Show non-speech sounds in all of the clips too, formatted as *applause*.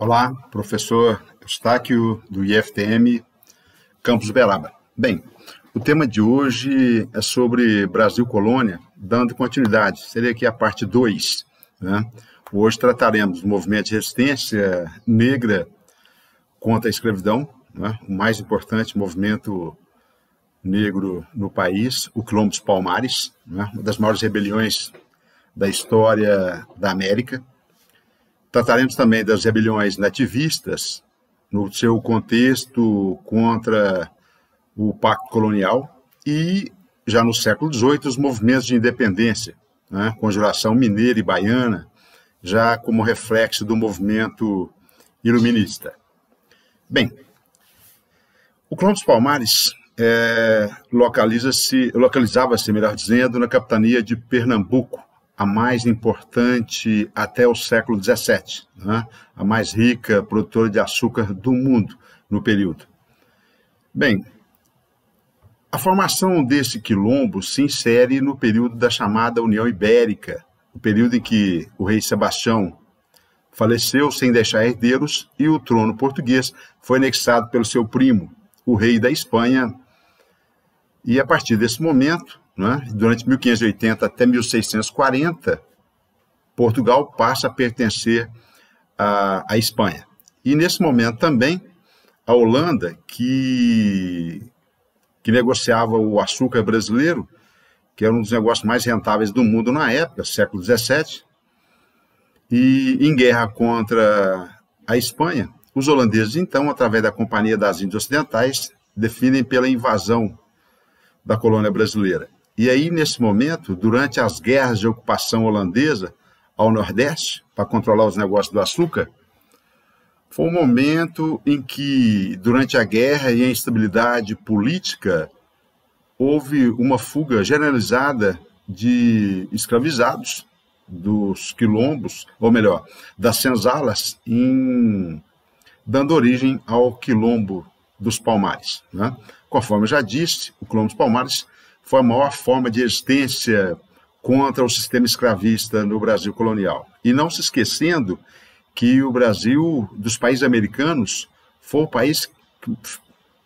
Olá, professor Eustáquio, do IFTM Campus Beraba. Bem, o tema de hoje é sobre Brasil Colônia, dando continuidade, seria aqui a parte 2. Né? Hoje trataremos do movimento de resistência negra contra a escravidão, né? o mais importante movimento negro no país, o Quilombo dos Palmares, né? uma das maiores rebeliões da história da América. Trataremos também das rebeliões nativistas, no seu contexto contra o Pacto Colonial, e, já no século XVIII, os movimentos de independência, né, conjuração mineira e baiana, já como reflexo do movimento iluminista. Bem, o Clã Palmares é, localiza-se, localizava-se, melhor dizendo, na capitania de Pernambuco, a mais importante até o século XVII, né? a mais rica produtora de açúcar do mundo no período. Bem, a formação desse quilombo se insere no período da chamada União Ibérica, o período em que o rei Sebastião faleceu sem deixar herdeiros e o trono português foi anexado pelo seu primo, o rei da Espanha. E a partir desse momento, né? Durante 1580 até 1640, Portugal passa a pertencer à, à Espanha. E nesse momento também, a Holanda, que, que negociava o açúcar brasileiro, que era um dos negócios mais rentáveis do mundo na época, século XVII, e em guerra contra a Espanha, os holandeses, então, através da Companhia das Índias Ocidentais, definem pela invasão da colônia brasileira. E aí, nesse momento, durante as guerras de ocupação holandesa ao Nordeste, para controlar os negócios do açúcar, foi um momento em que, durante a guerra e a instabilidade política, houve uma fuga generalizada de escravizados dos quilombos, ou melhor, das senzalas, em, dando origem ao quilombo dos Palmares. Né? Conforme eu já disse, o quilombo dos Palmares foi a maior forma de resistência contra o sistema escravista no Brasil colonial. E não se esquecendo que o Brasil, dos países americanos, foi o país que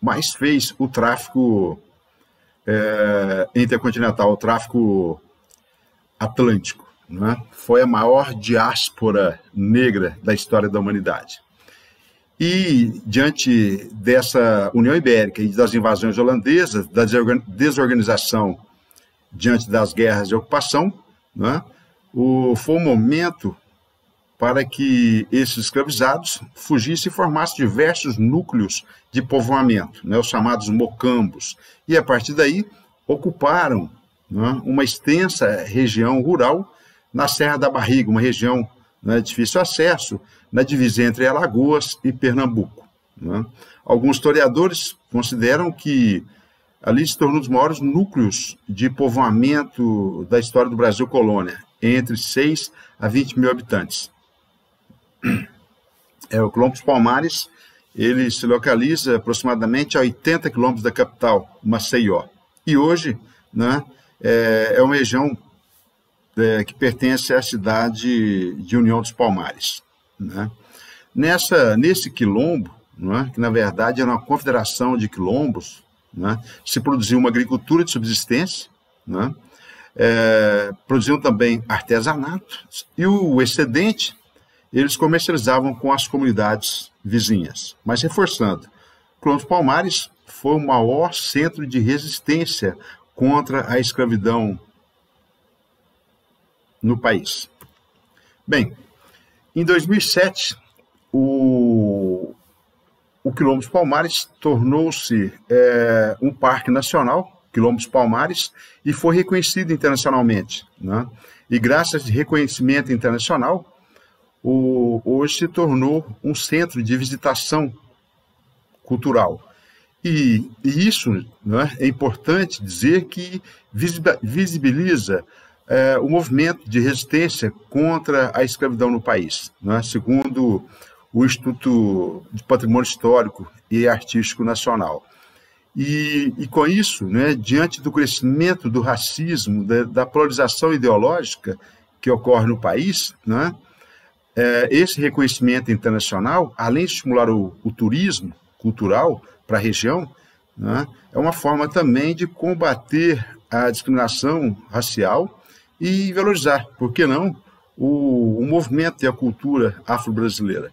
mais fez o tráfico é, intercontinental, o tráfico atlântico. Né? Foi a maior diáspora negra da história da humanidade. E, diante dessa União Ibérica e das invasões holandesas, da desorganização diante das guerras de ocupação, né, o, foi um momento para que esses escravizados fugissem e formassem diversos núcleos de povoamento, né, os chamados mocambos, e a partir daí ocuparam né, uma extensa região rural na Serra da Barriga, uma região né, de difícil acesso, na divisa entre Alagoas e Pernambuco. Né? Alguns historiadores consideram que ali se tornou um dos maiores núcleos de povoamento da história do Brasil colônia, entre 6 a 20 mil habitantes. É, o Quilombo dos Palmares ele se localiza aproximadamente a 80 quilômetros da capital, Maceió. E hoje né, é, é uma região é, que pertence à cidade de União dos Palmares. Né? Nessa, nesse quilombo, né, que na verdade era uma confederação de quilombos, né, se produziu uma agricultura de subsistência, né, é, produziam também artesanato, e o excedente eles comercializavam com as comunidades vizinhas. Mas reforçando, Colonos Palmares foi o maior centro de resistência contra a escravidão no país. Bem, em 2007, o, o Quilombo dos Palmares tornou-se é, um parque nacional, Quilombo dos Palmares, e foi reconhecido internacionalmente. Né? E graças a reconhecimento internacional, o, hoje se tornou um centro de visitação cultural. E, e isso né, é importante dizer que visibiliza é, o movimento de resistência contra a escravidão no país. Né? Segundo o Instituto de Patrimônio Histórico e Artístico Nacional. E, e com isso, né, diante do crescimento do racismo, da, da polarização ideológica que ocorre no país, né, é, esse reconhecimento internacional, além de estimular o, o turismo cultural para a região, né, é uma forma também de combater a discriminação racial e valorizar, por que não, o, o movimento e a cultura afro-brasileira.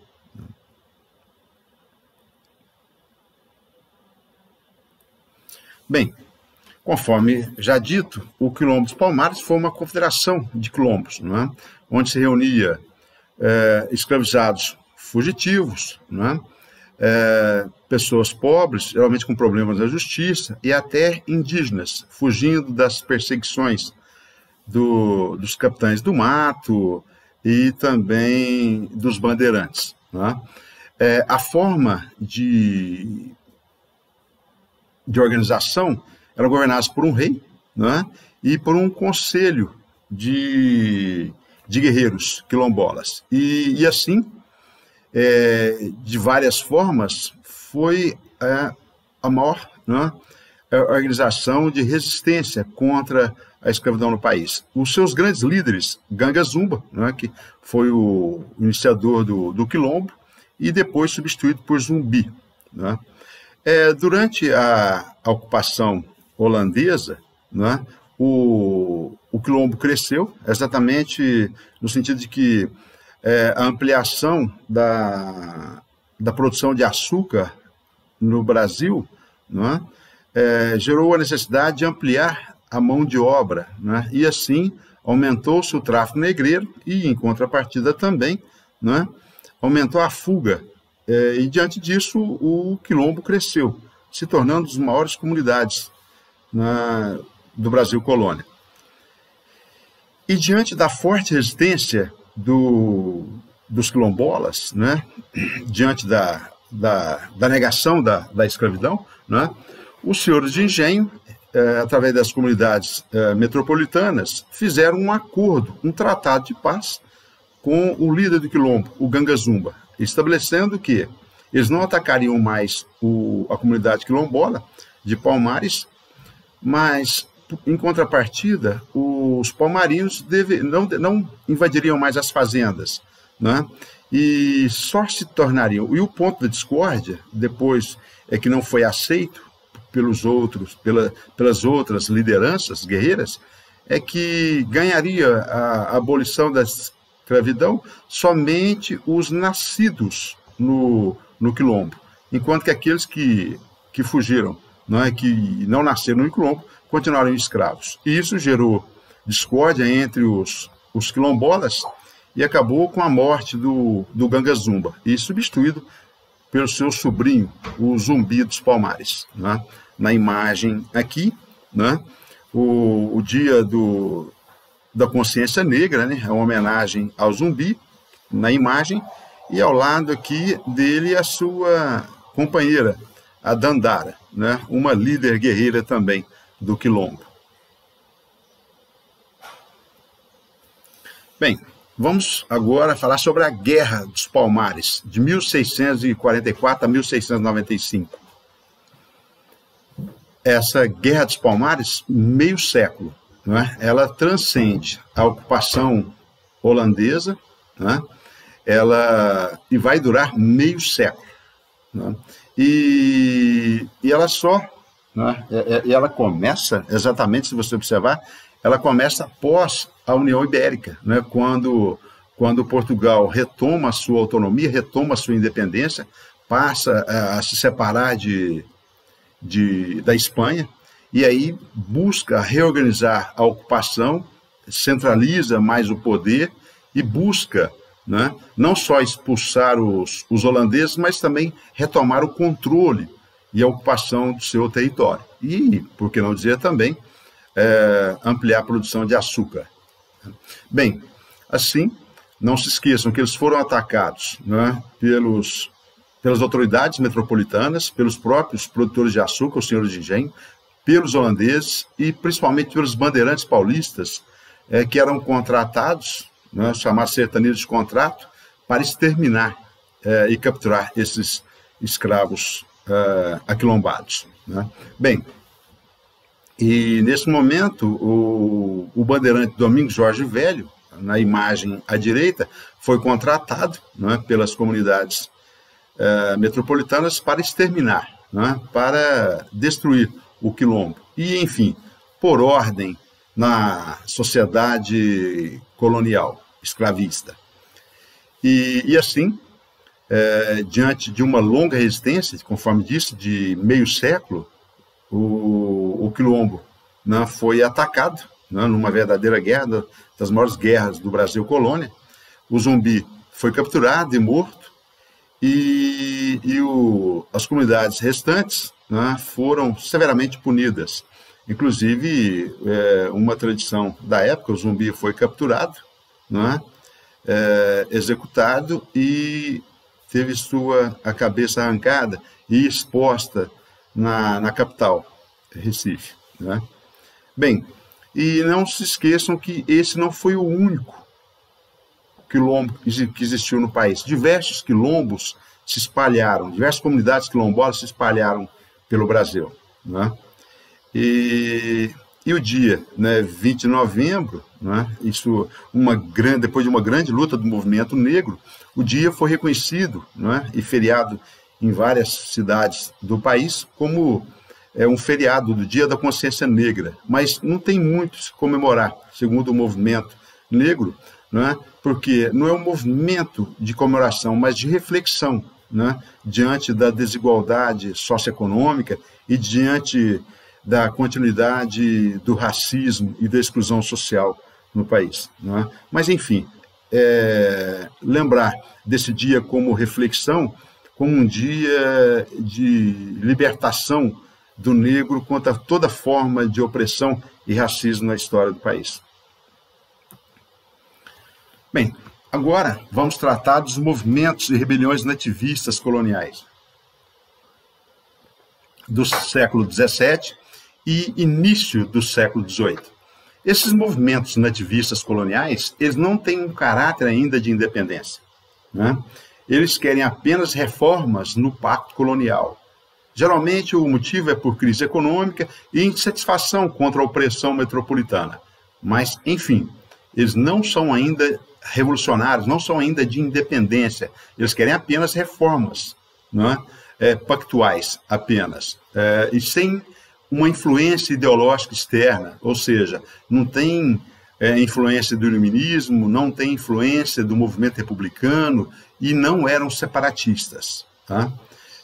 Bem, conforme já dito, o Quilombo dos Palmares foi uma confederação de quilombos, é? onde se reunia é, escravizados fugitivos, é? É, pessoas pobres, geralmente com problemas na justiça, e até indígenas, fugindo das perseguições do, dos capitães do mato e também dos bandeirantes. Né? É, a forma de, de organização era governada por um rei né? e por um conselho de, de guerreiros quilombolas. E, e assim, é, de várias formas, foi é, a maior né, organização de resistência contra a escravidão no país. Os seus grandes líderes, Ganga Zumba, né, que foi o iniciador do, do quilombo, e depois substituído por Zumbi. Né. É, durante a, a, ocupação holandesa, né, o, o quilombo cresceu, exatamente no sentido de que é, a ampliação da, da produção de açúcar no Brasil né, é, gerou a necessidade de ampliar a mão de obra, né? e assim aumentou-se o tráfico negreiro e, em contrapartida também, né? aumentou a fuga. É, e diante disso, o quilombo cresceu, se tornando das maiores comunidades na, do Brasil colônia. E diante da forte resistência do, dos quilombolas, né? diante da, da, da negação da, da escravidão, né? os senhores de engenho através das comunidades é, metropolitanas, fizeram um acordo, um tratado de paz com o líder do quilombo, o Gangazumba, estabelecendo que eles não atacariam mais o, a comunidade quilombola de Palmares, mas, em contrapartida, os palmarinos deve, não, não invadiriam mais as fazendas, né? e só se tornariam. E o ponto da discórdia, depois, é que não foi aceito pelos outros, pela, pelas outras lideranças guerreiras, é que ganharia a, abolição da escravidão somente os nascidos no, no quilombo, enquanto que aqueles que, que fugiram, não é que não nasceram no quilombo, continuaram escravos. E isso gerou discórdia entre os, os quilombolas e acabou com a morte do, do Ganga Zumba, e substituído pelo seu sobrinho, o Zumbi dos Palmares. Né? Na imagem aqui, né? o, o dia do, da consciência negra, né? é uma homenagem ao Zumbi, na imagem, e ao lado aqui dele a sua companheira, a Dandara, né? uma líder guerreira também do Quilombo. Bem, Vamos agora falar sobre a Guerra dos Palmares, de 1644 a 1695. Essa Guerra dos Palmares, meio século, é? ela transcende a ocupação holandesa, é? ela e vai durar meio século. É? E, e ela só, é? e ela começa, exatamente se você observar, ela começa após a União Ibérica, né? quando, quando Portugal retoma a sua autonomia, retoma a sua independência, passa a, se separar de, de, da Espanha, e aí busca reorganizar a ocupação, centraliza mais o poder e busca né, não só expulsar os, os holandeses, mas também retomar o controle e a ocupação do seu território. E, por que não dizer também, é, ampliar a produção de açúcar. Bem, assim, não se esqueçam que eles foram atacados né, pelos, pelas autoridades metropolitanas, pelos próprios produtores de açúcar, os senhores de engenho, pelos holandeses e principalmente pelos bandeirantes paulistas, é, que eram contratados, né, chamados sertanejos de contrato, para exterminar é, e capturar esses escravos é, aquilombados. Né? Bem, e nesse momento, o, o bandeirante Domingos Jorge Velho, na imagem à direita, foi contratado né, pelas comunidades uh, metropolitanas para exterminar, né, para destruir o quilombo. E, enfim, por ordem na sociedade colonial, escravista. E, e assim, é, diante de uma longa resistência, conforme disse, de meio século, o, o quilombo né, foi atacado né, numa verdadeira guerra, das maiores guerras do Brasil colônia. O zumbi foi capturado e morto, e, e o, as comunidades restantes né, foram severamente punidas. Inclusive, é, uma tradição da época, o zumbi foi capturado, né, é, executado e teve sua a cabeça arrancada e exposta na, na capital, Recife. Né? Bem, e não se esqueçam que esse não foi o único quilombo que existiu no país. Diversos quilombos se espalharam, diversas comunidades quilombolas se espalharam pelo Brasil. Né? E, e o dia, né, 20 de novembro, né, isso uma grande, depois de uma grande luta do movimento negro, o dia foi reconhecido né, e feriado em várias cidades do país como é um feriado do Dia da Consciência Negra, mas não tem muito se comemorar, segundo o movimento negro, né? porque não é um movimento de comemoração, mas de reflexão né? diante da desigualdade socioeconômica e diante da continuidade do racismo e da exclusão social no país. Né? Mas, enfim, é, lembrar desse dia como reflexão, como um dia de libertação do negro contra toda forma de opressão e racismo na história do país. Bem, agora vamos tratar dos movimentos e rebeliões nativistas coloniais do século XVII e início do século XVIII. Esses movimentos nativistas coloniais, eles não têm um caráter ainda de independência. Né? Eles querem apenas reformas no pacto colonial, Geralmente o motivo é por crise econômica e insatisfação contra a opressão metropolitana. Mas, enfim, eles não são ainda revolucionários, não são ainda de independência. Eles querem apenas reformas, não é? É, pactuais apenas, é, e sem uma influência ideológica externa, ou seja, não tem é, influência do iluminismo, não tem influência do movimento republicano e não eram separatistas. Tá?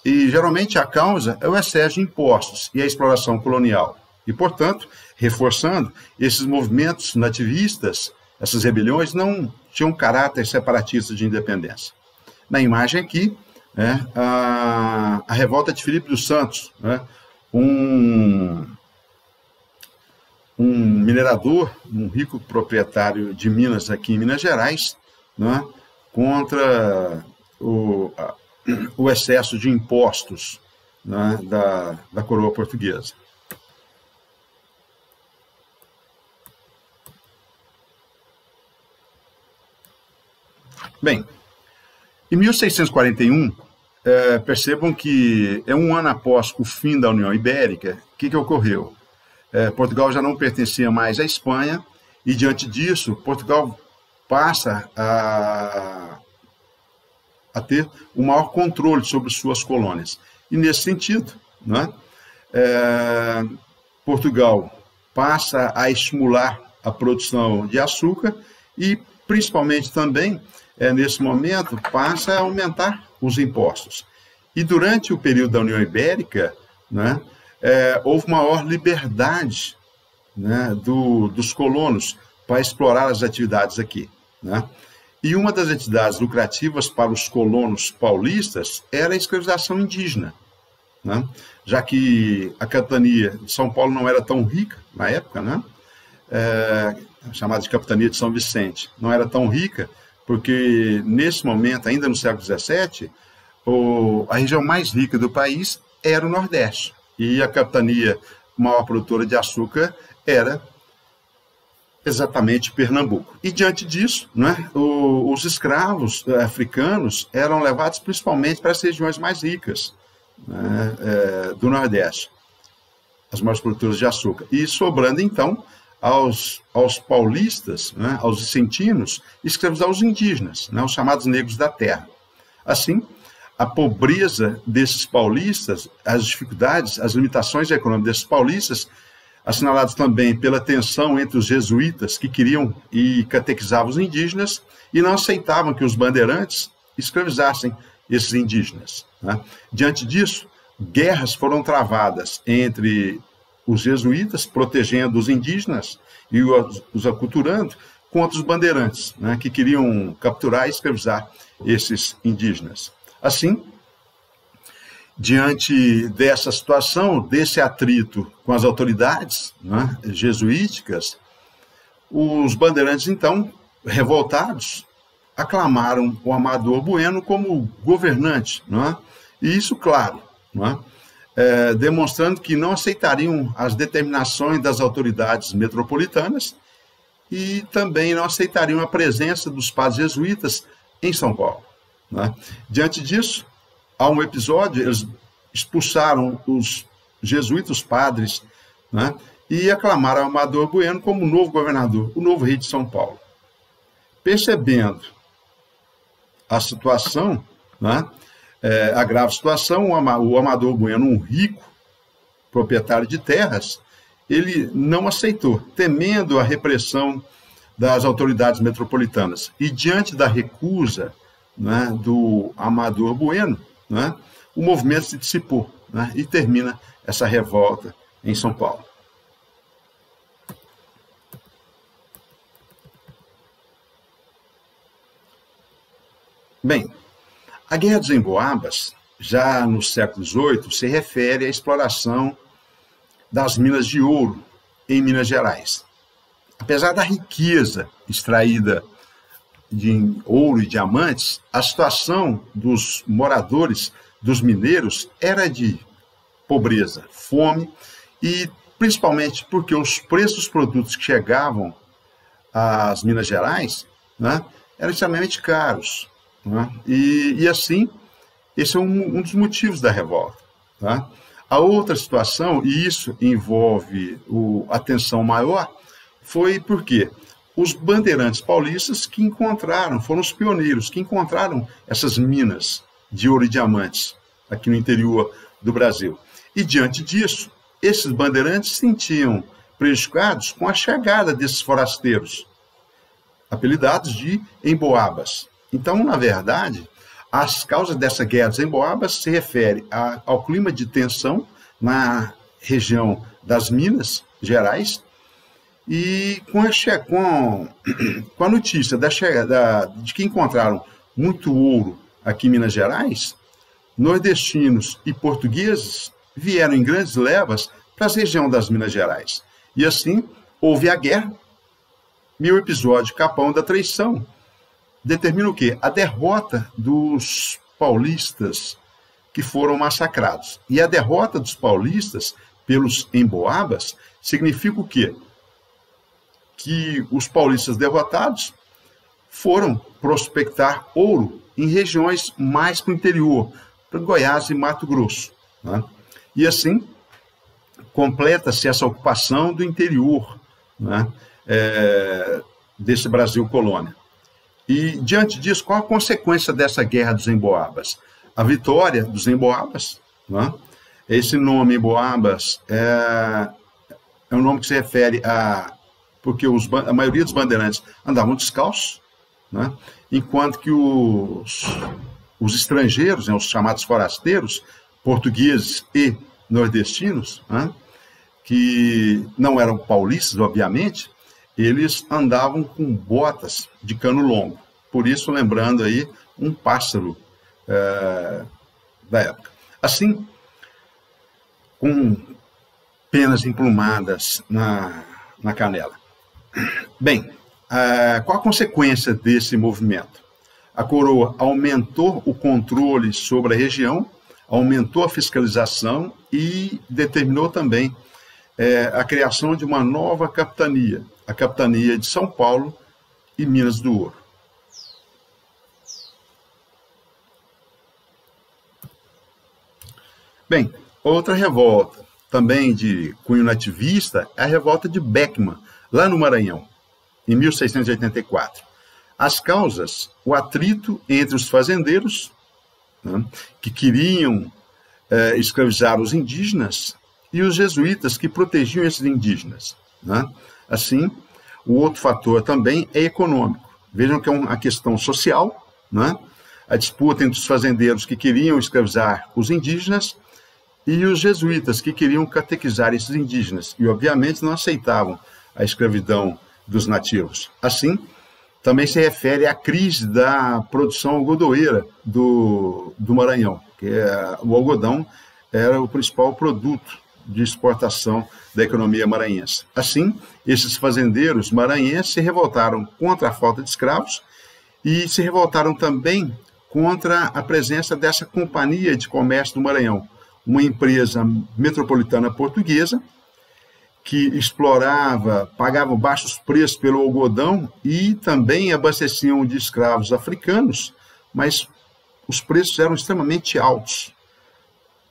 E geralmente a causa é o excesso de impostos e a exploração colonial. E, portanto, reforçando, esses movimentos nativistas, essas rebeliões, não tinham caráter separatista de independência. Na imagem aqui, é, a, a, revolta de Filipe dos Santos, né, um, um minerador, um rico proprietário de minas aqui em Minas Gerais, né, contra o, o excesso de impostos né, da, da coroa portuguesa. Bem, em 1641, é, percebam que é um ano após o fim da União Ibérica, o que, que ocorreu? É, Portugal já não pertencia mais à Espanha, e diante disso, Portugal passa a a ter o maior controle sobre suas colônias. E nesse sentido, né, é, Portugal passa a estimular a produção de açúcar e, principalmente também, é, nesse momento, passa a aumentar os impostos. E durante o período da União Ibérica, né, é, houve maior liberdade né, do, dos colonos para explorar as atividades aqui. Né? E uma das entidades lucrativas para os colonos paulistas era a escravização indígena, né? já que a capitania de São Paulo não era tão rica na época, né? É, chamada de capitania de São Vicente, não era tão rica, porque nesse momento, ainda no século XVII, o, a região mais rica do país era o Nordeste, e a capitania maior produtora de açúcar era exatamente Pernambuco. E diante disso, né, o, os escravos eh, africanos eram levados principalmente para as regiões mais ricas né, é, do Nordeste, as maiores produtoras de açúcar. E sobrando, então, aos, aos paulistas, né, aos vicentinos, escravizar os indígenas, né, os chamados negros da terra. Assim, a pobreza desses paulistas, as dificuldades, as limitações econômicas desses paulistas, assinalados também pela tensão entre os jesuítas que queriam e catequizavam os indígenas e não aceitavam que os bandeirantes escravizassem esses indígenas. Né? Diante disso, guerras foram travadas entre os jesuítas, protegendo os indígenas e os aculturando, contra os bandeirantes, né, que queriam capturar e escravizar esses indígenas. Assim, diante dessa situação, desse atrito com as autoridades né, jesuíticas, os bandeirantes, então, revoltados, aclamaram o Amador Bueno como governante. Né? E isso, claro, né? é, demonstrando que não aceitariam as determinações das autoridades metropolitanas e também não aceitariam a presença dos padres jesuítas em São Paulo. Né? Diante disso, há um episódio, eles expulsaram os jesuítas, os padres, né? e aclamaram Amador Bueno como novo governador, o novo rei de São Paulo. Percebendo a situação, né? é, a grave situação, o Amador Bueno, um rico proprietário de terras, ele não aceitou, temendo a repressão das autoridades metropolitanas. E diante da recusa né, do Amador Bueno, né, o movimento se dissipou né, e termina essa revolta em São Paulo. Bem, a Guerra dos Emboabas, já no século XVIII, se refere à exploração das minas de ouro em Minas Gerais. Apesar da riqueza extraída de ouro e diamantes, a situação dos moradores, dos mineiros, era de pobreza, fome e principalmente porque os preços dos produtos que chegavam às Minas Gerais né, eram extremamente caros. Né? E, e assim, esse é um, um dos motivos da revolta. Tá? A outra situação, e isso envolve o, a tensão maior, foi porque os bandeirantes paulistas que encontraram, foram os pioneiros que encontraram essas minas de ouro e diamantes aqui no interior do Brasil. E diante disso, esses bandeirantes se sentiam prejudicados com a chegada desses forasteiros, apelidados de emboabas. Então, na verdade, as causas dessa guerra dos emboabas se refere a, ao clima de tensão na região das Minas Gerais e com a, com, *clears throat* com a notícia da, da, de que encontraram muito ouro aqui em Minas Gerais, nordestinos e portugueses vieram em grandes levas para a região das Minas Gerais. E assim houve a guerra o episódio Capão da Traição. Determina o quê? A derrota dos paulistas que foram massacrados. E a derrota dos paulistas pelos emboabas significa o quê? Que os paulistas derrotados foram prospectar ouro em regiões mais para o interior, para Goiás e Mato Grosso. Né? E assim completa-se essa ocupação do interior né? é, desse Brasil colônia. E diante disso, qual a consequência dessa guerra dos emboabas? A vitória dos emboabas. Né? Esse nome emboabas é, é um nome que se refere a porque os, a maioria dos bandeirantes andavam descalços, né? enquanto que os, os estrangeiros, né, os chamados forasteiros, portugueses e nordestinos, né, que não eram paulistas, obviamente, eles andavam com botas de cano longo. Por isso, lembrando aí um pássaro é, da época. Assim, com penas emplumadas na, na canela. Bem, qual a consequência desse movimento? A coroa aumentou o controle sobre a região, aumentou a fiscalização e determinou também é, a criação de uma nova capitania, a capitania de São Paulo e Minas do Ouro. Bem, outra revolta, também de cunho nativista, é a revolta de Beckman, lá no Maranhão, em 1684. As causas, o atrito entre os fazendeiros, né, que queriam eh, escravizar os indígenas, e os jesuítas, que protegiam esses indígenas. Né? Assim, o outro fator também é econômico. Vejam que é uma questão social, né? a disputa entre os fazendeiros que queriam escravizar os indígenas e os jesuítas que queriam catequizar esses indígenas e, obviamente, não aceitavam a escravidão dos nativos. Assim, também se refere à crise da produção algodoeira do, do Maranhão, que é, o algodão era o principal produto de exportação da economia maranhense. Assim, esses fazendeiros maranhenses se revoltaram contra a falta de escravos e se revoltaram também contra a presença dessa companhia de comércio do Maranhão, uma empresa metropolitana portuguesa que explorava, pagava baixos preços pelo algodão e também abasteciam de escravos africanos, mas os preços eram extremamente altos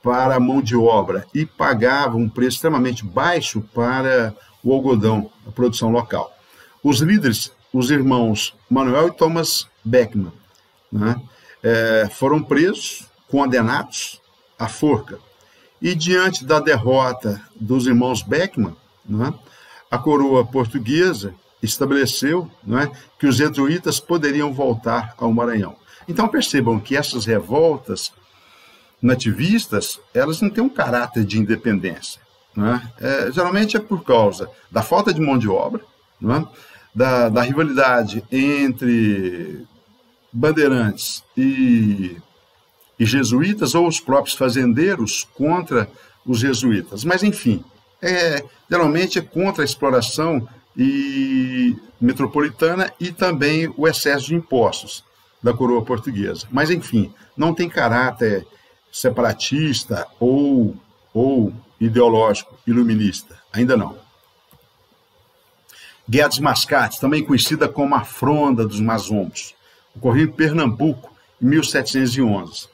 para a mão de obra e pagavam um preço extremamente baixo para o algodão, a produção local. Os líderes, os irmãos Manuel e Thomas Beckman, né, é, foram presos, condenados à forca. E diante da derrota dos irmãos Beckman, né, a coroa portuguesa estabeleceu né, que os jesuítas poderiam voltar ao Maranhão. Então percebam que essas revoltas nativistas, elas não têm um caráter de independência. Né? É, geralmente é por causa da falta de mão de obra, da, da rivalidade entre bandeirantes e, e jesuítas, ou os próprios fazendeiros contra os jesuítas. Mas, enfim, é, geralmente é contra a exploração e metropolitana e também o excesso de impostos da coroa portuguesa. Mas, enfim, não tem caráter separatista ou, ou ideológico, iluminista. Ainda não. Guerra dos Mascates, também conhecida como a Fronda dos Mazombos, ocorreu em Pernambuco em 1711.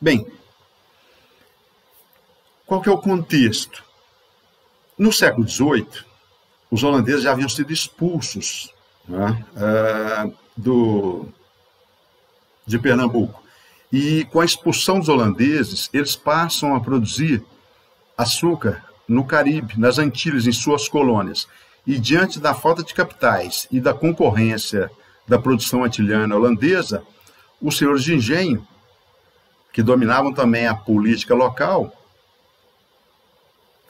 Bem, qual que é o contexto? No século XVIII, os holandeses já haviam sido expulsos né, uh, do, de Pernambuco. E com a expulsão dos holandeses, eles passam a produzir açúcar no Caribe, nas Antilhas, em suas colônias. E diante da falta de capitais e da concorrência da produção antilhana holandesa, os senhores de engenho, que dominavam também a política local,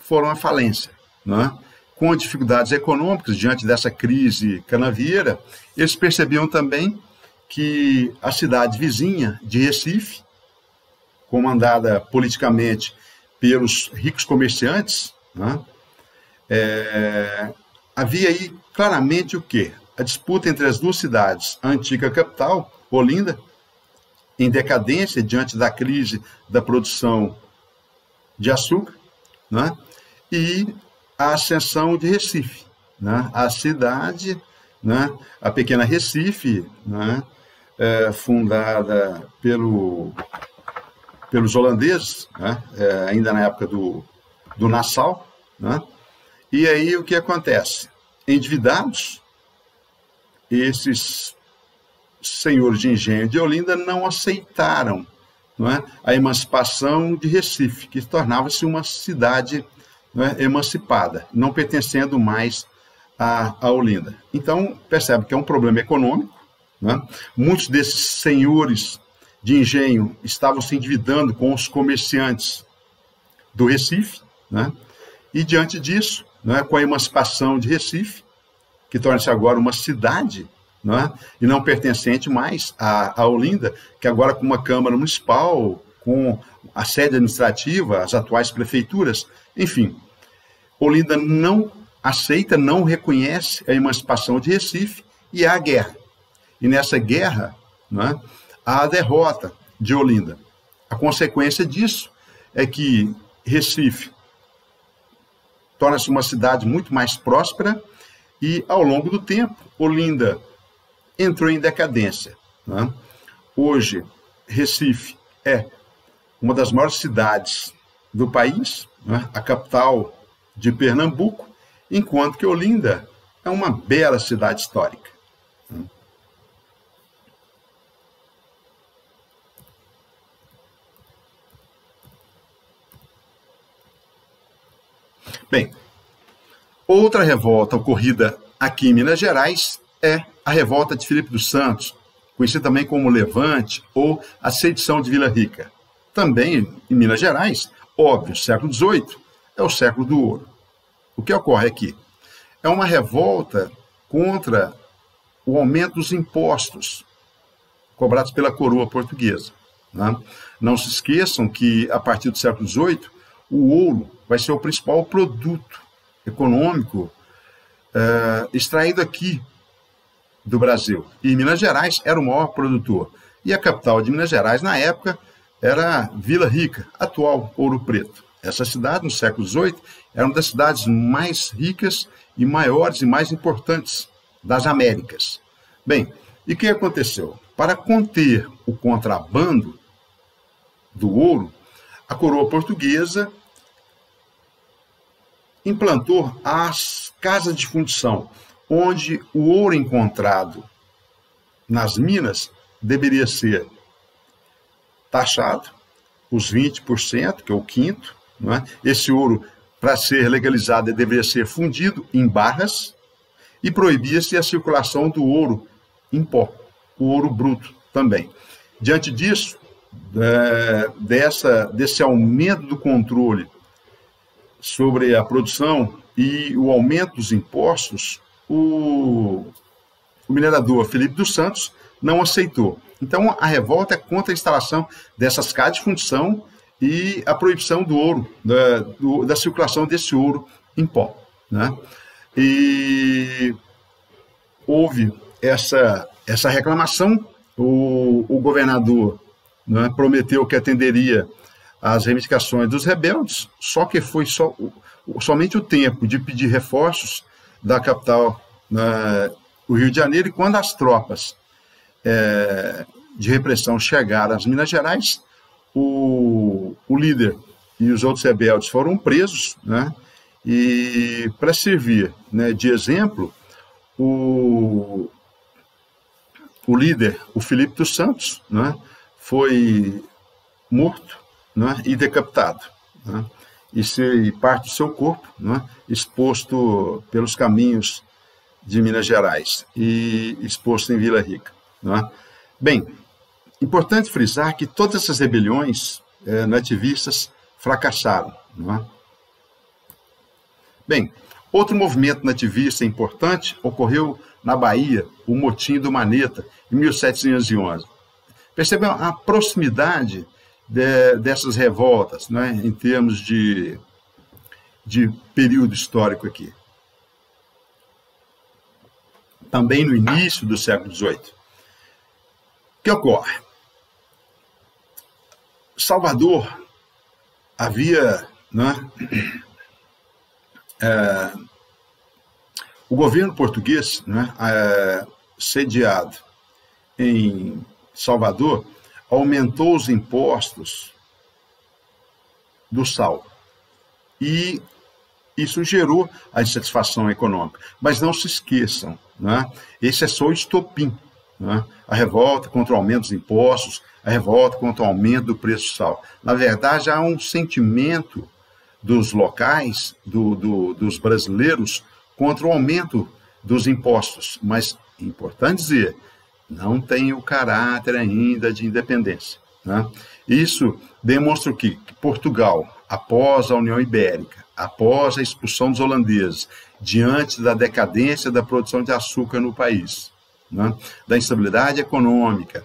foram à falência. Né? Com dificuldades econômicas diante dessa crise canavieira, eles percebiam também que a cidade vizinha de Recife, comandada politicamente pelos ricos comerciantes, né, é, havia aí claramente o quê? A disputa entre as duas cidades, a antiga capital, Olinda, em decadência diante da crise da produção de açúcar, né, e a ascensão de Recife, né, a cidade, né, a pequena Recife, né, é, fundada pelo, pelos holandeses, né? é, ainda na época do, do Nassau. Né? E aí o que acontece? Endividados, esses senhores de engenho de Olinda não aceitaram é, a emancipação de Recife, que tornava-se uma cidade não é, emancipada, não pertencendo mais a, a Olinda. Então, percebe que é um problema econômico, né? Muitos desses senhores de engenho estavam se endividando com os comerciantes do Recife, né? e diante disso, né, com a emancipação de Recife, que torna-se agora uma cidade, né, e não pertencente mais à, à Olinda, que agora com uma Câmara Municipal, com a sede administrativa, as atuais prefeituras, enfim, Olinda não aceita, não reconhece a emancipação de Recife e há guerra. E nessa guerra, né, há a derrota de Olinda. A consequência disso é que Recife torna-se uma cidade muito mais próspera e, ao longo do tempo, Olinda entrou em decadência. Né? Hoje, Recife é uma das maiores cidades do país, né? a capital de Pernambuco, enquanto que Olinda é uma bela cidade histórica. Bem, outra revolta ocorrida aqui em Minas Gerais é a revolta de Filipe dos Santos, conhecida também como Levante ou a sedição de Vila Rica. Também em Minas Gerais, óbvio, século XVIII é o século do ouro. O que ocorre aqui? É uma revolta contra o aumento dos impostos cobrados pela coroa portuguesa. Né? Não se esqueçam que, a partir do século XVIII, o ouro vai ser o principal produto econômico é, extraído aqui do Brasil. E Minas Gerais era o maior produtor. E a capital de Minas Gerais, na época, era Vila Rica, atual Ouro Preto. Essa cidade, no século XVIII, era uma das cidades mais ricas e maiores e mais importantes das Américas. Bem, e o que aconteceu? Para conter o contrabando do ouro, a coroa portuguesa implantou as casas de fundição, onde o ouro encontrado nas minas deveria ser taxado, os 20%, que é o quinto. Não é? Esse ouro, para ser legalizado, deveria ser fundido em barras e proibia-se a circulação do ouro em pó, o ouro bruto também. Diante disso, é, dessa, desse aumento do controle sobre a produção e o aumento dos impostos, o, o minerador Felipe dos Santos não aceitou. Então, a revolta é contra a instalação dessas casas de fundição e a proibição do ouro, da, do, da circulação desse ouro em pó. Né? E houve essa, essa reclamação, o, o governador né, prometeu que atenderia às reivindicações dos rebeldes, só que foi só, somente o tempo de pedir reforços da capital, né, o Rio de Janeiro, e quando as tropas é, de repressão chegaram às Minas Gerais, o, o líder e os outros rebeldes foram presos, né, e para servir né, de exemplo, o, o líder, o Felipe dos Santos, né, foi morto né, e decapitado. Né, e, se, parte do seu corpo né, exposto pelos caminhos de Minas Gerais e exposto em Vila Rica. Né. Bem, importante frisar que todas essas rebeliões é, nativistas fracassaram. Né. Bem, outro movimento nativista importante ocorreu na Bahia, o motim do Maneta, em 1711. Percebeu a proximidade de, dessas revoltas, né, em termos de, de período histórico aqui. Também no início do século XVIII. O que ocorre? Salvador havia né, é, o governo português, né, é, sediado em Salvador, aumentou os impostos do sal. E isso gerou a insatisfação econômica. Mas não se esqueçam, né? esse é só o estopim. Né? A revolta contra o aumento dos impostos, a revolta contra o aumento do preço do sal. Na verdade, há um sentimento dos locais, do, do, dos brasileiros, contra o aumento dos impostos. Mas, importante dizer, não tem o caráter ainda de independência. Né? Isso demonstra o? Que Portugal, após a União Ibérica, após a expulsão dos holandeses, diante da decadência da produção de açúcar no país, né? da instabilidade econômica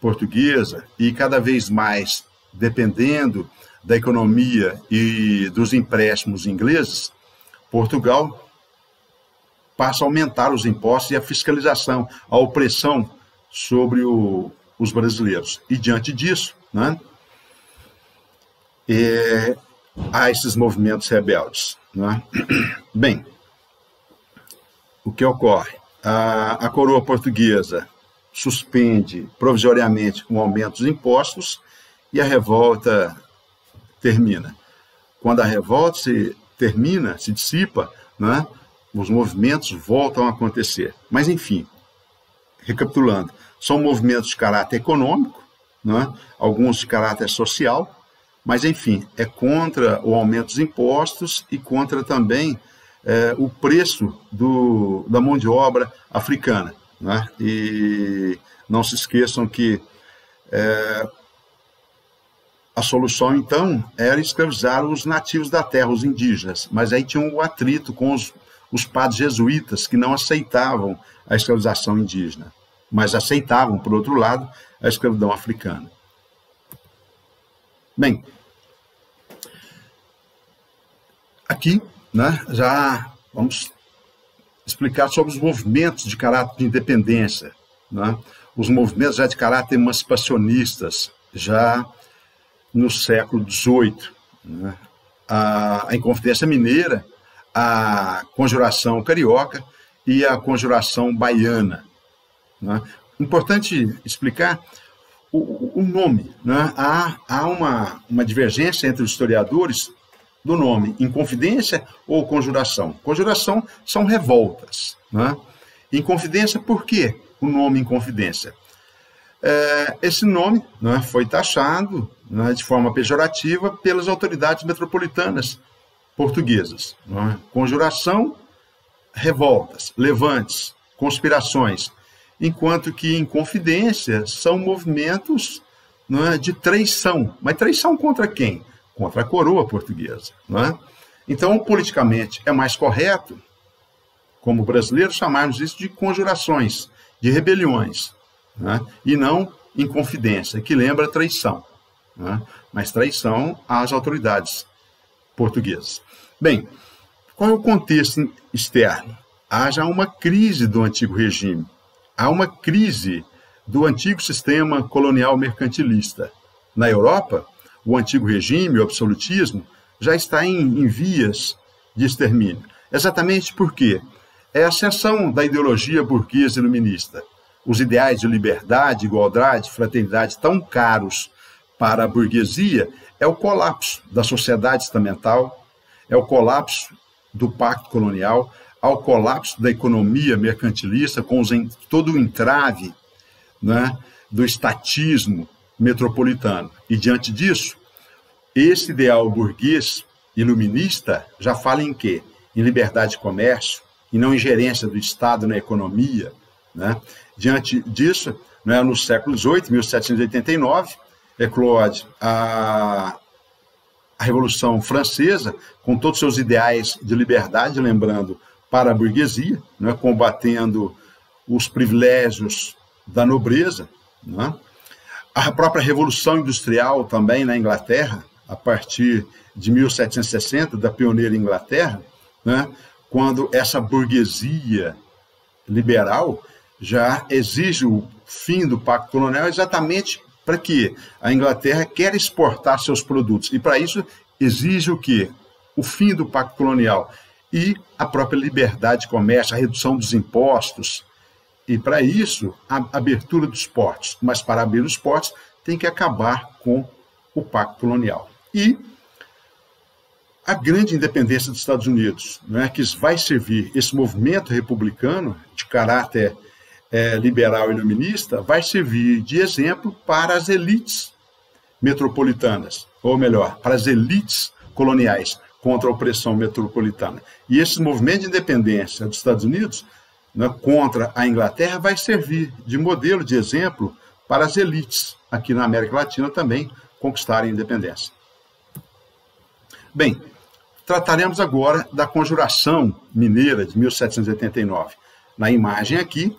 portuguesa e cada vez mais dependendo da economia e dos empréstimos ingleses, Portugal passa a aumentar os impostos e a fiscalização, a opressão sobre o, os brasileiros. E diante disso, né, é, há esses movimentos rebeldes. Né? *clears throat* Bem, o que ocorre? A, a coroa portuguesa suspende provisoriamente o aumento dos impostos e a revolta termina. Quando a revolta se termina, se dissipa, né, os movimentos voltam a acontecer. Mas, enfim, recapitulando, são movimentos de caráter econômico, né? alguns de caráter social, mas, enfim, é contra o aumento dos impostos e contra também é, o preço do, da mão de obra africana. Né? E não se esqueçam que é, a solução, então, era escravizar os nativos da terra, os indígenas, mas aí tinha um atrito com os, os padres jesuítas que não aceitavam a escravização indígena, mas aceitavam, por outro lado, a escravidão africana. Bem, aqui né, já vamos explicar sobre os movimentos de caráter de independência, né? os movimentos já de caráter emancipacionistas, já no século XVIII. Né? A, a Inconfidência Mineira, a Conjuração Carioca e a Conjuração Baiana. Né? Importante explicar o, o nome. Né? Há, há uma, uma divergência entre os historiadores do nome Inconfidência ou Conjuração. Conjuração são revoltas. Né? Inconfidência, por quê o nome Inconfidência? É, esse nome né, foi taxado né, de forma pejorativa pelas autoridades metropolitanas portuguesas. Né? Conjuração, revoltas, levantes, conspirações, enquanto que Inconfidência são movimentos né, de traição. Mas traição contra quem? Contra a coroa portuguesa. É? Então, politicamente, é mais correto, como brasileiros, chamarmos isso de conjurações, de rebeliões, é? e não inconfidência, que lembra traição, é? mas traição às autoridades portuguesas. Bem, qual é o contexto externo? Há já uma crise do antigo regime, há uma crise do antigo sistema colonial mercantilista. Na Europa, o antigo regime, o absolutismo, já está em, em vias de extermínio. Exatamente porque é a ascensão da ideologia burguesa iluminista. Os ideais de liberdade, igualdade, fraternidade tão caros para a burguesia é o colapso da sociedade estamental, é o colapso do pacto colonial, ao colapso da economia mercantilista, com os, todo o entrave né, do estatismo, metropolitano. E diante disso, esse ideal burguês iluminista já fala em quê? Em liberdade de comércio, em não ingerência do Estado na economia. Né? Diante disso, né, no século XVIII, 1789, eclode a, a Revolução Francesa, com todos os seus ideais de liberdade, lembrando, para a burguesia, né, combatendo os privilégios da nobreza. Né? A própria Revolução Industrial também na Inglaterra, a partir de 1760, da pioneira Inglaterra, né, quando essa burguesia liberal já exige o fim do pacto colonial exatamente para que a Inglaterra quer exportar seus produtos e para isso exige o quê? O fim do pacto colonial e a própria liberdade de comércio, a redução dos impostos, e para isso, a abertura dos portos. Mas para abrir os portos, tem que acabar com o pacto colonial. E a grande independência dos Estados Unidos, né, que vai servir esse movimento republicano de caráter é, liberal e iluminista, vai servir de exemplo para as elites metropolitanas, ou melhor, para as elites coloniais contra a opressão metropolitana. E esse movimento de independência dos Estados Unidos né, contra a Inglaterra vai servir de modelo, de exemplo para as elites aqui na América Latina também conquistarem a independência. Bem, trataremos agora da Conjuração Mineira de 1789. Na imagem aqui,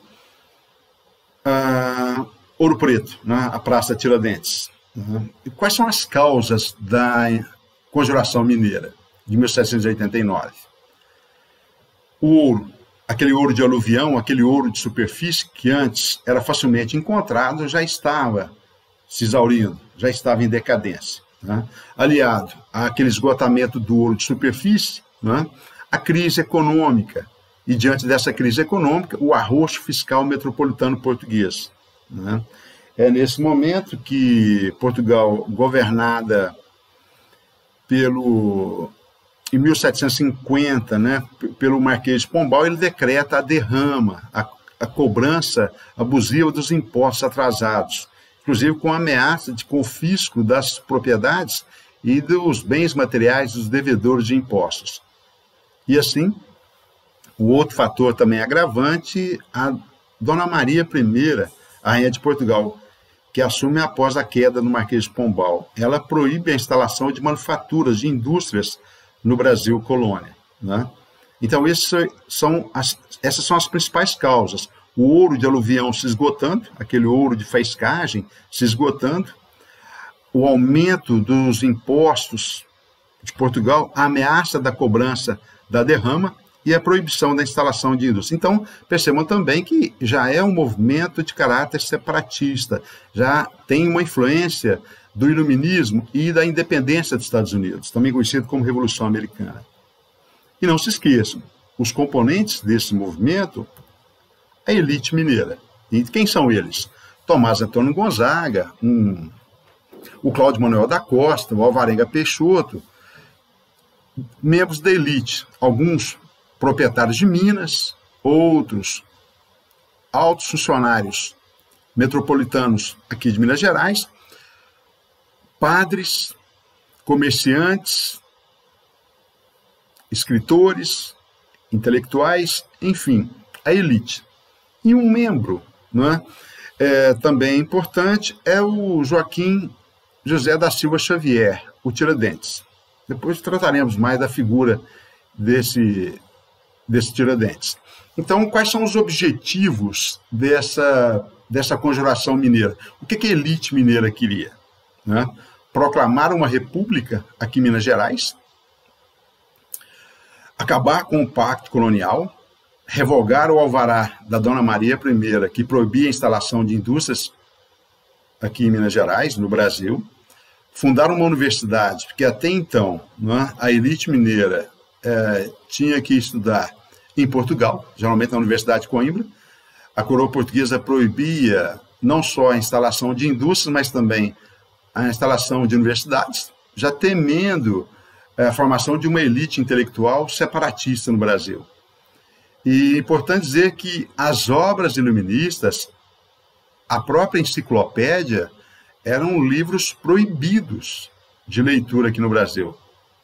uh, Ouro Preto, né, a Praça Tiradentes. Uhum. E quais são as causas da Conjuração Mineira de 1789? O ouro, aquele ouro de aluvião, aquele ouro de superfície que antes era facilmente encontrado, já estava se exaurindo, já estava em decadência. Né? Aliado àquele esgotamento do ouro de superfície, né? a crise econômica. E diante dessa crise econômica, o arroxo fiscal metropolitano português. Né? É nesse momento que Portugal, governada pelo em 1750, né, pelo Marquês de Pombal, ele decreta a derrama, a, a cobrança abusiva dos impostos atrasados, inclusive com ameaça de confisco das propriedades e dos bens materiais dos devedores de impostos. E assim, o outro fator também agravante, a Dona Maria I, a rainha de Portugal, que assume após a queda do Marquês de Pombal. Ela proíbe a instalação de manufaturas, de indústrias no Brasil colônia. Né? Então, são as, essas são as principais causas. O ouro de aluvião se esgotando, aquele ouro de faiscagem se esgotando, o aumento dos impostos de Portugal, a ameaça da cobrança da derrama e a proibição da instalação de indústria. Então, percebam também que já é um movimento de caráter separatista, já tem uma influência do iluminismo e da independência dos Estados Unidos, também conhecido como Revolução Americana. E não se esqueçam, os componentes desse movimento, a elite mineira. E quem são eles? Tomás Antônio Gonzaga, um, o Cláudio Manuel da Costa, o Alvarenga Peixoto, membros da elite, alguns proprietários de minas, outros altos funcionários metropolitanos aqui de Minas Gerais, padres, comerciantes, escritores, intelectuais, enfim, a elite. E um membro né, é, também importante é o Joaquim José da Silva Xavier, o Tiradentes. Depois trataremos mais da figura desse, desse Tiradentes. Então, quais são os objetivos dessa, dessa conjuração mineira? O que, que a elite mineira queria? Né? Proclamar uma república aqui em Minas Gerais, acabar com o pacto colonial, revogar o alvará da Dona Maria I, que proibia a instalação de indústrias aqui em Minas Gerais, no Brasil, fundar uma universidade, porque até então é, a elite mineira é, tinha que estudar em Portugal, geralmente na Universidade de Coimbra. A coroa portuguesa proibia não só a instalação de indústrias, mas também a instalação de universidades, já temendo é, a formação de uma elite intelectual separatista no Brasil. E é importante dizer que as obras iluministas, a própria enciclopédia, eram livros proibidos de leitura aqui no Brasil.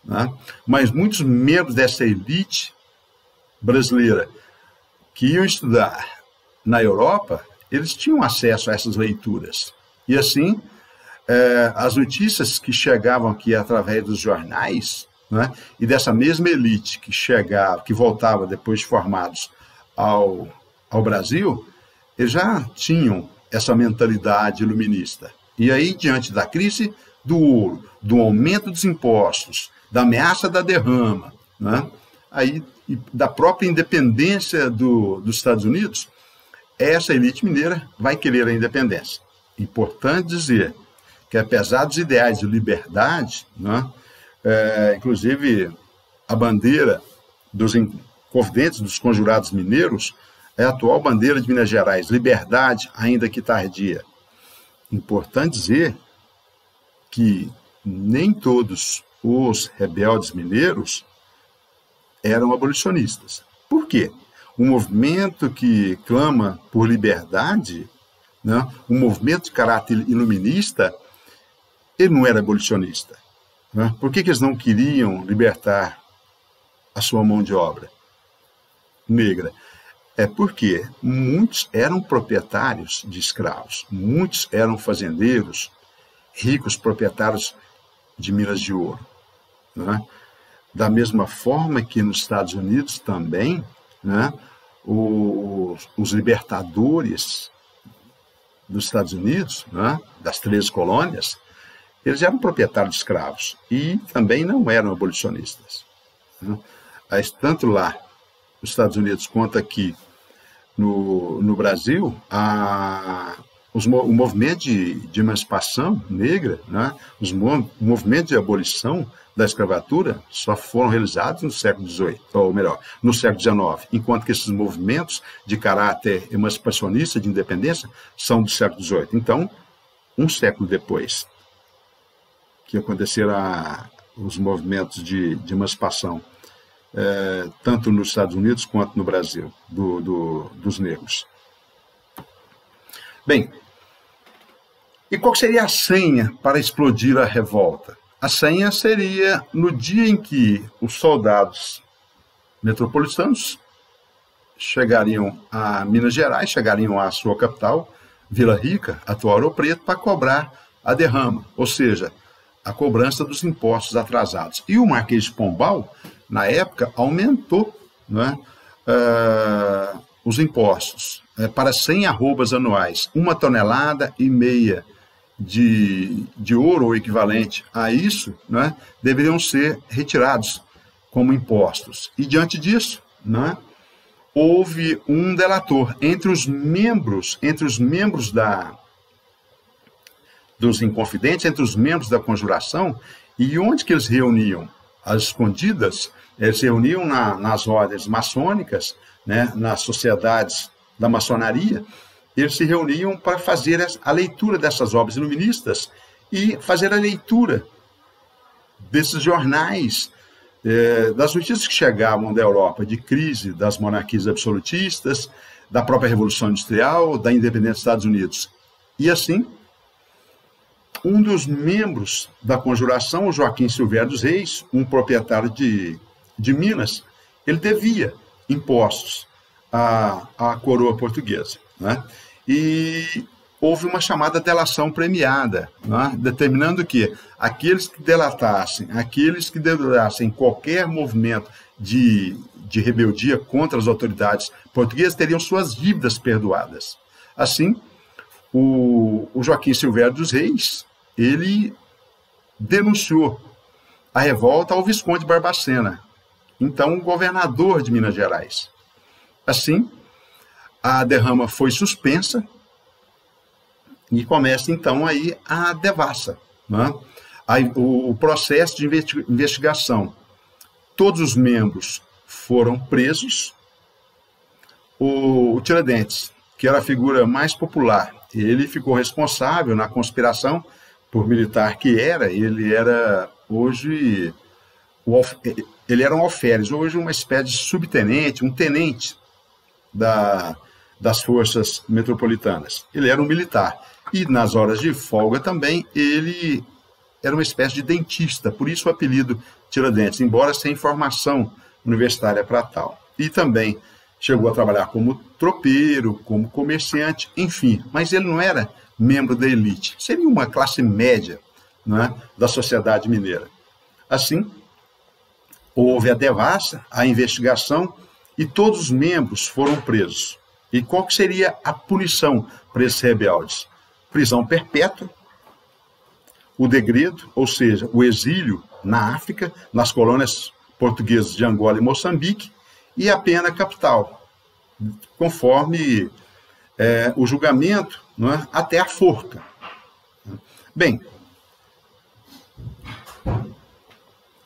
Né? Mas muitos membros dessa elite brasileira que iam estudar na Europa, eles tinham acesso a essas leituras. E assim, é, as notícias que chegavam aqui através dos jornais, né, e dessa mesma elite que chegava, que voltava depois de formados ao, ao Brasil, eles já tinham essa mentalidade iluminista. E aí, diante da crise do ouro, do aumento dos impostos, da ameaça da derrama, né? aí da própria independência do, dos Estados Unidos, essa elite mineira vai querer a independência. Importante dizer que, apesar dos ideais de liberdade, né, é, inclusive a bandeira dos inconfidentes, dos conjurados mineiros, é a atual bandeira de Minas Gerais, liberdade, ainda que tardia. Importante dizer que nem todos os rebeldes mineiros eram abolicionistas. Por quê? Um movimento que clama por liberdade, né, um movimento de caráter iluminista, ele não era abolicionista. Né? Por que, que eles não queriam libertar a sua mão de obra negra? É porque muitos eram proprietários de escravos, muitos eram fazendeiros, ricos proprietários de minas de ouro. Né? Da mesma forma que nos Estados Unidos também, né, os, os libertadores dos Estados Unidos, né, das três colônias, eles eram proprietários de escravos e também não eram abolicionistas. Né? Tanto lá nos Estados Unidos quanto aqui no, no Brasil, a, os, o movimento de, de emancipação negra, né, os, o movimento de abolição da escravatura só foram realizados no século XVIII, ou melhor, no século XIX, enquanto que esses movimentos de caráter emancipacionista, de independência, são do século XVIII. Então, um século depois que aconteceram a, os movimentos de, de emancipação, é, tanto nos Estados Unidos quanto no Brasil, do, do, dos negros. Bem, e qual seria a senha para explodir a revolta? A senha seria no dia em que os soldados metropolitanos chegariam a Minas Gerais, chegariam à sua capital, Vila Rica, atual Ouro Preto, para cobrar a derrama, ou seja, a cobrança dos impostos atrasados. E o Marquês de Pombal, na época, aumentou né, uh, os impostos uh, para 100 arrobas anuais, uma tonelada e meia de, de ouro ou equivalente a isso, né, deveriam ser retirados como impostos. E diante disso, né, houve um delator entre os membros, entre os membros da dos inconfidentes, entre os membros da conjuração, e onde que eles reuniam? As escondidas, eles se reuniam na, nas ordens maçônicas, né, nas sociedades da maçonaria, eles se reuniam para fazer a leitura dessas obras iluministas e fazer a leitura desses jornais, é, das notícias que chegavam da Europa de crise das monarquias absolutistas, da própria Revolução Industrial, da independência dos Estados Unidos. E assim, um dos membros da conjuração, o Joaquim Silveira dos Reis, um proprietário de, de Minas, ele devia impostos à, à coroa portuguesa. Né? E houve uma chamada delação premiada, né? determinando que aqueles que delatassem, aqueles que delatassem qualquer movimento de, de rebeldia contra as autoridades portuguesas teriam suas dívidas perdoadas. Assim, o, o Joaquim Silveira dos Reis, ele denunciou a revolta ao Visconde Barbacena, então governador de Minas Gerais. Assim, a derrama foi suspensa e começa então aí a devassa, né? aí, o, o processo de investigação. Todos os membros foram presos. O, o Tiradentes, que era a figura mais popular, ele ficou responsável na conspiração por militar que era. Ele era hoje ele era um alferes, hoje uma espécie de subtenente, um tenente da, das forças metropolitanas. Ele era um militar. E nas horas de folga também, ele era uma espécie de dentista, por isso o apelido Tiradentes, embora sem formação universitária para tal. E também chegou a trabalhar como tropeiro, como comerciante, enfim, mas ele não era membro da elite, seria uma classe média não é, da sociedade mineira. Assim, houve a devassa, a investigação, e todos os membros foram presos. E qual que seria a punição para esses rebeldes? Prisão perpétua, o degredo, ou seja, o exílio na África, nas colônias portuguesas de Angola e Moçambique, e a pena capital, conforme é, o julgamento, é? até a forca. Bem,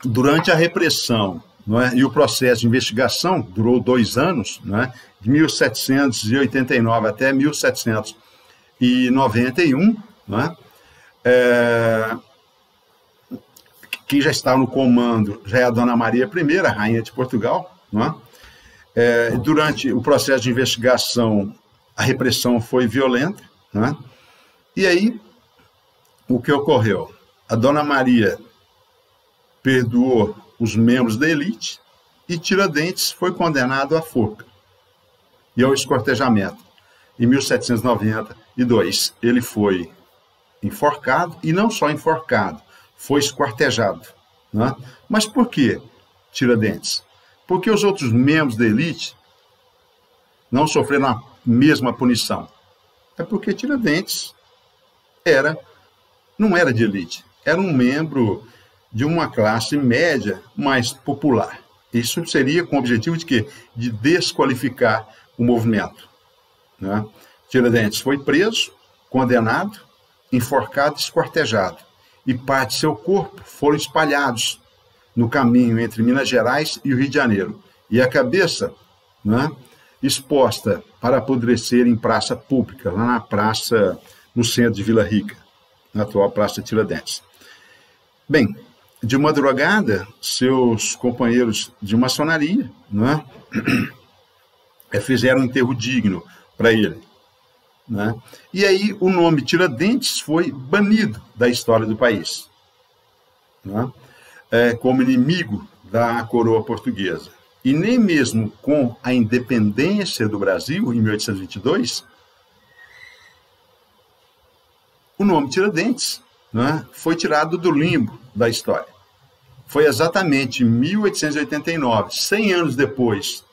durante a repressão é? e o processo de investigação durou dois anos, é? de 1789 até 1791, é? É, quem já está no comando já é a Dona Maria I, rainha de Portugal. É? É, durante o processo de investigação, a repressão foi violenta. É? E aí, o que ocorreu? A Dona Maria perdoou os membros da elite e Tiradentes foi condenado à forca e ao escortejamento. Em 1792, ele foi enforcado e não só enforcado, foi esquartejado. Né? Mas por que Tiradentes? Porque os outros membros da elite não sofreram a mesma punição. É porque Tiradentes era não era de elite, era um membro de uma classe média mais popular. Isso seria com o objetivo de quê? De desqualificar o movimento. Né? Tiradentes foi preso, condenado, enforcado esquartejado. E parte de seu corpo foram espalhados no caminho entre Minas Gerais e o Rio de Janeiro. E a cabeça né, exposta para apodrecer em praça pública, lá na praça, no centro de Vila Rica, na atual Praça Tiradentes. Bem, de madrugada, seus companheiros de maçonaria né, *clears throat* fizeram um enterro digno para ele. Né? E aí o nome Tiradentes foi banido da história do país, né? É, como inimigo da coroa portuguesa. E nem mesmo com a independência do Brasil, em 1822, o nome Tiradentes né, foi tirado do limbo da história. Foi exatamente em 1889, 100 anos depois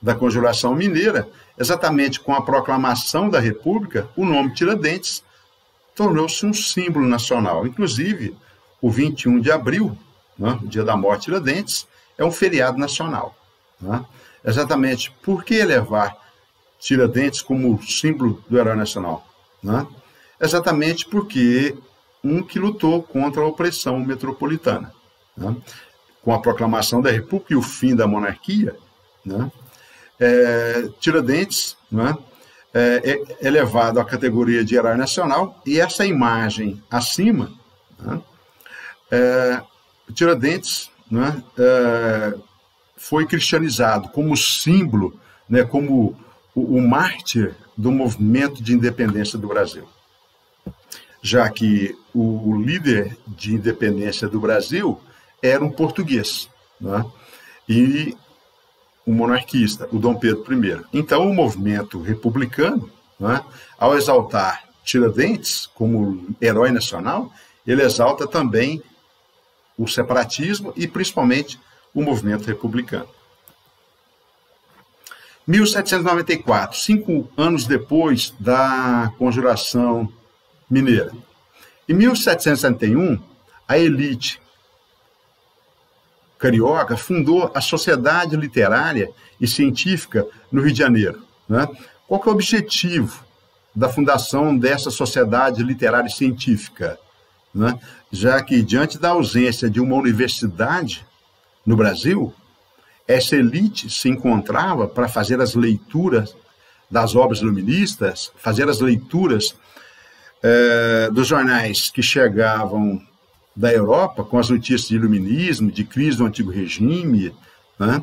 da Conjuração Mineira, exatamente com a proclamação da República, o nome Tiradentes tornou-se um símbolo nacional. Inclusive, o 21 de abril, né, o dia da morte de Tiradentes, é um feriado nacional. Né? Exatamente por que levar Tiradentes como símbolo do herói nacional? Né? Exatamente porque um que lutou contra a opressão metropolitana. Né? Com a proclamação da República e o fim da monarquia, né? é, Tiradentes né? é, é elevado à categoria de herói nacional e essa imagem acima, né? É, Tiradentes né? é, foi cristianizado como símbolo, né? como o, o mártir do movimento de independência do Brasil já que o líder de independência do Brasil era um português, né? e um monarquista, o Dom Pedro I. Então, o movimento republicano, né, ao exaltar Tiradentes como herói nacional, ele exalta também o separatismo e principalmente o movimento republicano. 1794, cinco anos depois da Conjuração Mineira. Em 1761, a elite carioca fundou a Sociedade Literária e Científica no Rio de Janeiro. Né? Qual é o objetivo da fundação dessa Sociedade Literária e Científica? Né? Já que, diante da ausência de uma universidade no Brasil, essa elite se encontrava para fazer as leituras das obras iluministas, fazer as leituras é, dos jornais que chegavam da Europa com as notícias de iluminismo, de crise do antigo regime, né,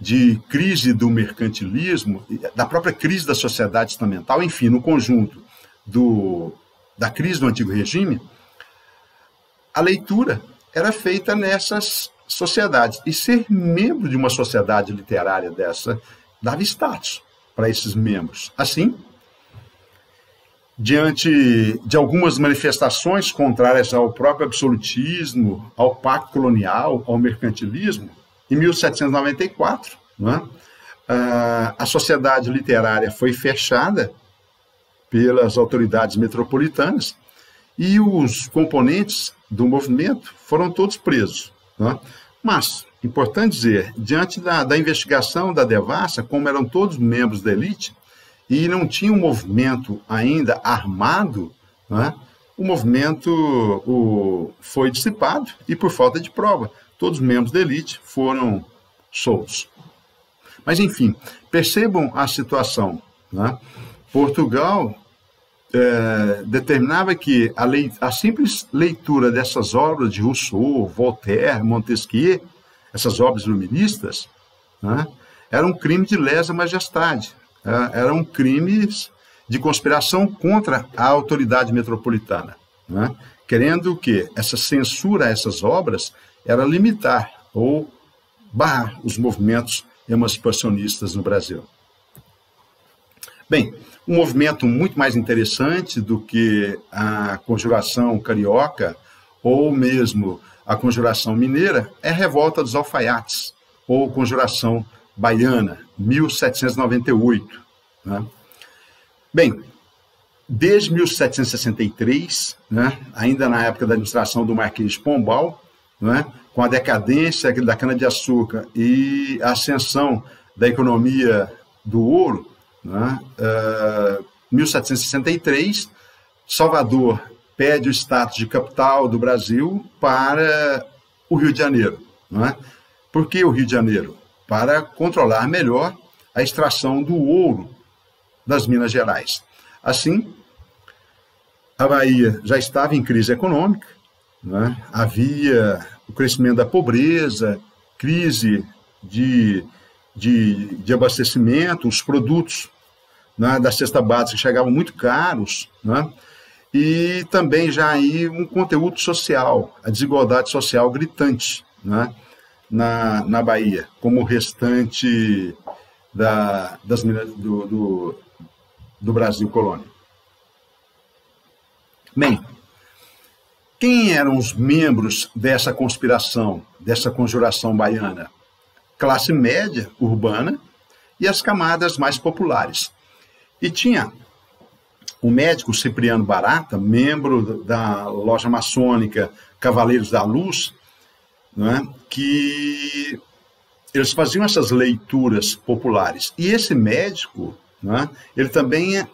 de crise do mercantilismo, da própria crise da sociedade estamental, enfim, no conjunto do, da crise do antigo regime, a leitura era feita nessas sociedades. E ser membro de uma sociedade literária dessa dava status para esses membros. Assim, diante de algumas manifestações contrárias ao próprio absolutismo, ao pacto colonial, ao mercantilismo, em 1794, né, a sociedade literária foi fechada pelas autoridades metropolitanas e os componentes do movimento foram todos presos. Né? Mas, importante dizer, diante da, da investigação da devassa, como eram todos membros da elite, e não tinha um movimento ainda armado, né? o movimento o, foi dissipado e, por falta de prova, todos os membros da elite foram soltos. Mas, enfim, percebam a situação. Né? Portugal é, determinava que a, lei, a, simples leitura dessas obras de Rousseau, Voltaire, Montesquieu, essas obras iluministas, né, era um crime de lesa majestade, é, eram crimes de conspiração contra a autoridade metropolitana, né? querendo que essa censura a essas obras era limitar ou barrar os movimentos emancipacionistas no Brasil. Bem, um movimento muito mais interessante do que a conjuração carioca ou mesmo a conjuração mineira é a revolta dos alfaiates ou conjuração baiana, 1798. Né? Bem, desde 1763, né, ainda na época da administração do Marquês Pombal, né, com a decadência da cana-de-açúcar e a ascensão da economia do ouro, né, uh, 1763, Salvador pede o status de capital do Brasil para o Rio de Janeiro. Né? Por que o Rio de Janeiro? para controlar melhor a extração do ouro das Minas Gerais. Assim, a Bahia já estava em crise econômica, né? havia o crescimento da pobreza, crise de, de, de abastecimento, os produtos né, da cesta básica chegavam muito caros, né, e também já aí um conteúdo social, a desigualdade social gritante né, na, na Bahia, como o restante da, das do, do, do Brasil colônia. Bem, quem eram os membros dessa conspiração, dessa conjuração baiana? Classe média urbana e as camadas mais populares. E tinha o médico Cipriano Barata, membro da loja maçônica Cavaleiros da Luz, é? que eles faziam essas leituras populares. E esse médico, é? ele também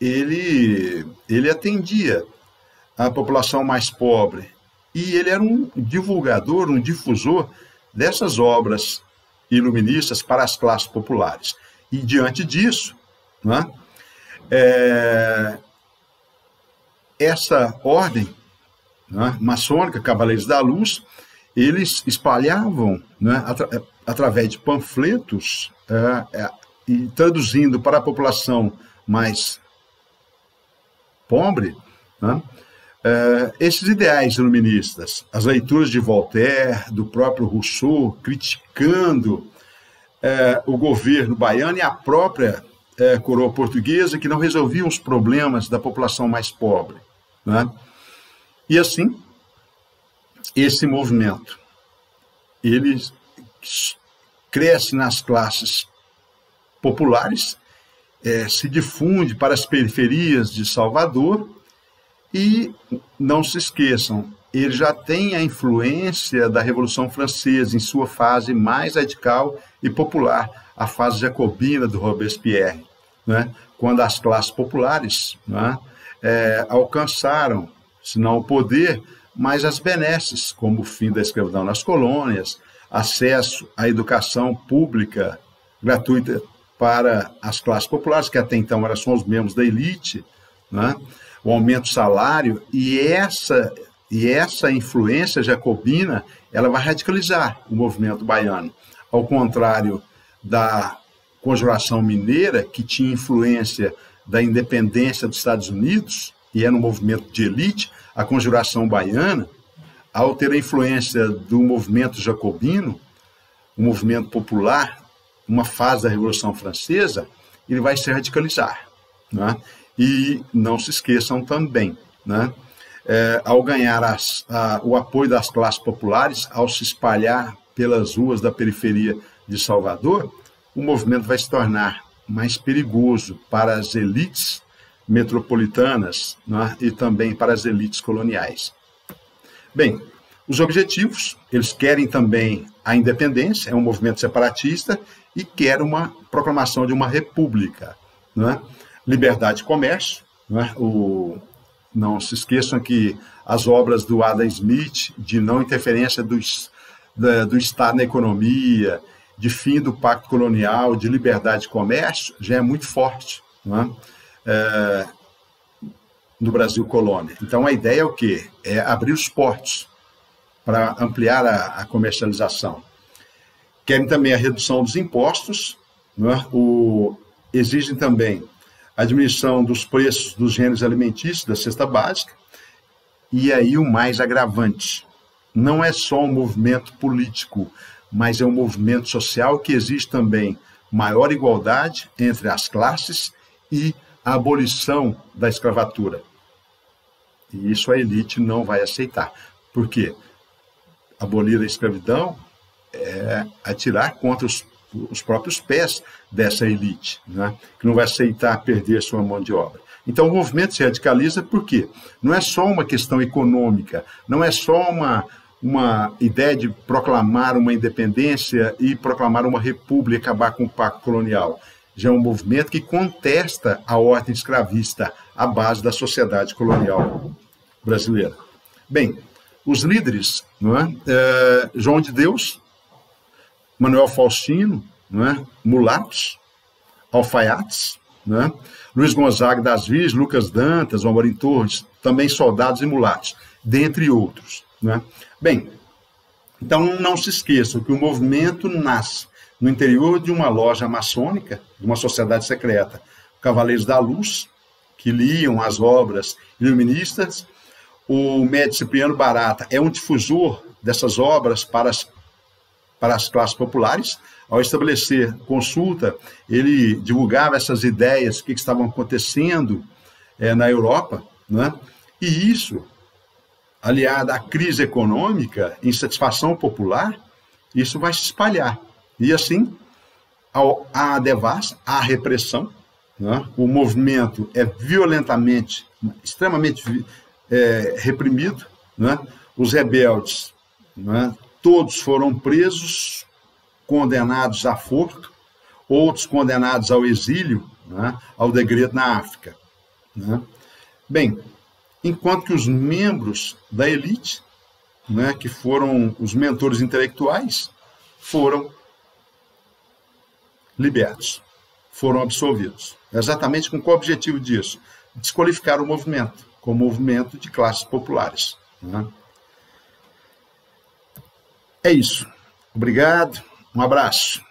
ele, ele atendia a população mais pobre. E ele era um divulgador, um difusor dessas obras iluministas para as classes populares. E diante disso, né, é, essa ordem né, maçônica, Cavaleiros da Luz, eles espalhavam né, atra através de panfletos é, é, e traduzindo para a população mais pobre, né, Uh, esses ideais iluministas, as leituras de Voltaire, do próprio Rousseau, criticando uh, o governo baiano e a própria uh, coroa portuguesa, que não resolviam os problemas da população mais pobre. Né? E assim, esse movimento, ele cresce nas classes populares, se difunde para as periferias de Salvador, e não se esqueçam, ele já tem a influência da Revolução Francesa em sua fase mais radical e popular, a fase jacobina do Robespierre, né? quando as classes populares né? é, alcançaram, se não o poder, mas as benesses, como o fim da escravidão nas colônias, acesso à educação pública gratuita para as classes populares, que até então eram só os membros da elite, né? o aumento do salário, e essa, e essa influência jacobina ela vai radicalizar o movimento baiano. Ao contrário da conjuração mineira, que tinha influência da independência dos Estados Unidos, e era um movimento de elite, a conjuração baiana, ao ter a influência do movimento jacobino, o um movimento popular, uma fase da Revolução Francesa, ele vai se radicalizar. Né? E não se esqueçam também, né? É, ao ganhar as, a, o apoio das classes populares, ao se espalhar pelas ruas da periferia de Salvador, o movimento vai se tornar mais perigoso para as elites metropolitanas né, e também para as elites coloniais. Bem, os objetivos, eles querem também a independência, é um movimento separatista e quer uma proclamação de uma república. Né? liberdade de comércio. Né? O, não se esqueçam que as obras do Adam Smith, de não interferência do, da, do Estado na economia, de fim do pacto colonial, de liberdade de comércio, já é muito forte né? é, no Brasil colônia. Então, a ideia é o quê? É abrir os portos para ampliar a, a, comercialização. Querem também a redução dos impostos, né? o, exigem também a diminuição dos preços dos gêneros alimentícios da cesta básica, e aí o mais agravante. Não é só um movimento político, mas é um movimento social que exige também maior igualdade entre as classes e a abolição da escravatura. E isso a elite não vai aceitar. Por quê? Abolir a escravidão é atirar contra os os próprios pés dessa elite, né? que não vai aceitar perder sua mão de obra. Então, o movimento se radicaliza porque não é só uma questão econômica, não é só uma, uma ideia de proclamar uma independência e proclamar uma república acabar com o pacto colonial. Já é um movimento que contesta a ordem escravista, a base da sociedade colonial brasileira. Bem, os líderes, não é? é João de Deus, Manuel Faustino, né? mulatos, alfaiates, né? Luiz Gonzaga das Vias, Lucas Dantas, Amorim Torres, também soldados e mulatos, dentre outros. Né? Bem, Então, não se esqueçam que o movimento nasce no interior de uma loja maçônica, de uma sociedade secreta, Cavaleiros da Luz, que liam as obras iluministas. O médico Cipriano Barata é um difusor dessas obras para as, para as classes populares. Ao estabelecer consulta, ele divulgava essas ideias, o que, que estavam acontecendo é, na Europa, né? e isso, aliado à crise econômica, insatisfação popular, isso vai se espalhar. E assim, a devassa, a repressão, né? o movimento é violentamente, extremamente é, reprimido, né? os rebeldes, né? todos foram presos, condenados a furto, outros condenados ao exílio, né? ao degredo na África. Né? Bem, enquanto que os membros da elite, né, que foram os mentores intelectuais, foram libertos, foram absolvidos. Exatamente com qual objetivo disso? Desqualificar o movimento, como movimento de classes populares. Né? É isso. Obrigado, um abraço.